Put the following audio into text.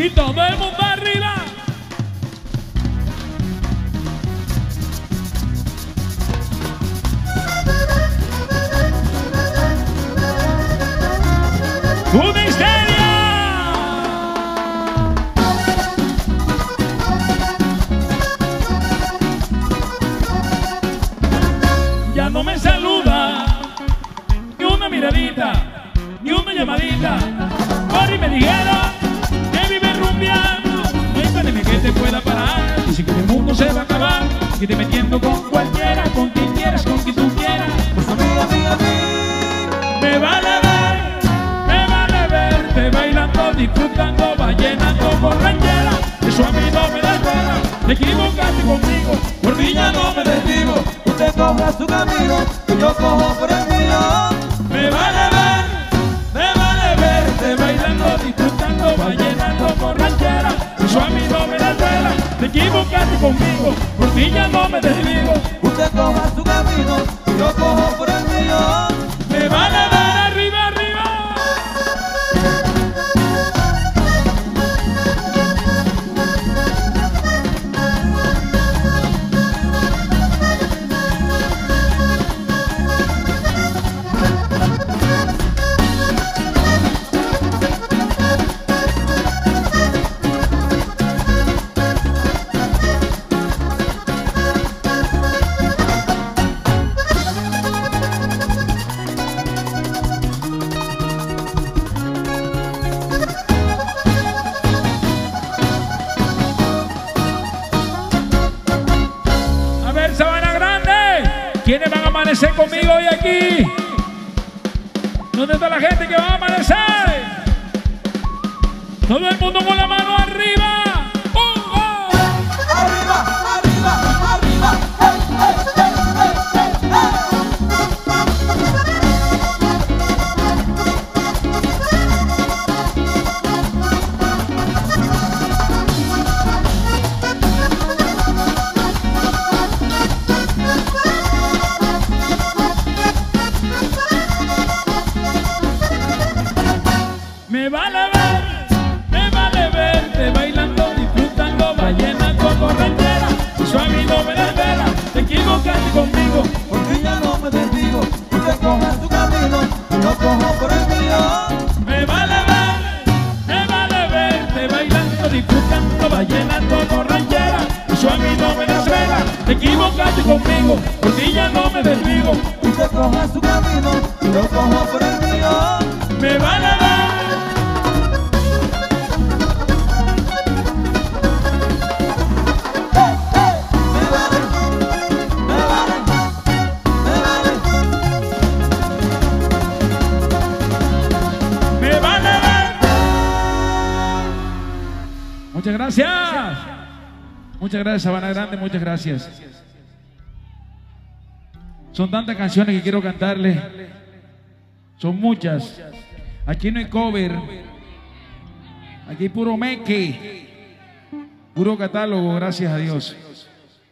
Y todo el arriba. ¡Una histeria! Ya no me saluda, ni una miradita, ni una llamadita. Por y me dijera te pueda parar. Dice que el mundo se va a acabar, te metiendo con cualquiera, con quien quieras, con quien tú quieras. Pues a mí, a mí, a mí. Me vale ver, me vale verte bailando, disfrutando, ballenando, borrachera. Eso a mí no me da pena, te equivocaste conmigo, por mí ya no me desvivo. Usted coja su camino y yo cojo por el equivocaste conmigo, por mí ya no me desvivo. Usted coja su amanecer conmigo hoy aquí? ¿Dónde está la gente que va a amanecer? Todo el mundo con la mano arriba. Me vale ver, me vale verte bailando, disfrutando, ballenando, borrachera. Eso a mí no me desvela, te equivocaste conmigo. Por ti ya no me desvivo. Usted coja su camino y yo cojo por el mío. Me vale ver, me vale verte bailando, disfrutando, ballenando, borrachera. Eso a mí no me desvela, te equivocaste conmigo. Por ti ya no me desvivo. Usted coja su camino y yo cojo por el mío. Me vale Muchas gracias. Muchas gracias, Sabana Grande, muchas gracias. Son tantas canciones que quiero cantarle. Son muchas. Aquí no hay cover. Aquí hay puro meque. Puro catálogo, gracias a Dios.